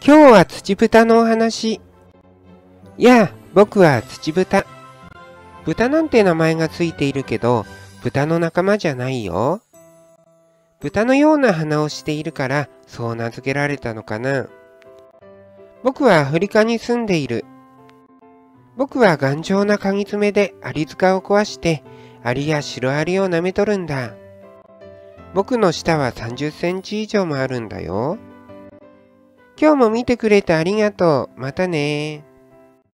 今日は土豚のお話。やあ、僕は土豚。豚なんて名前がついているけど、豚の仲間じゃないよ。豚のような鼻をしているから、そう名付けられたのかな。僕はアフリカに住んでいる。僕は頑丈な鍵爪でアリ塚を壊して、アリやシロアリを舐めとるんだ。僕の舌は30センチ以上もあるんだよ。今日も見てくれてありがとう。またね